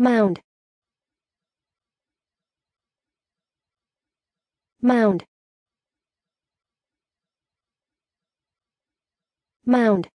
mound. Mound. Mound.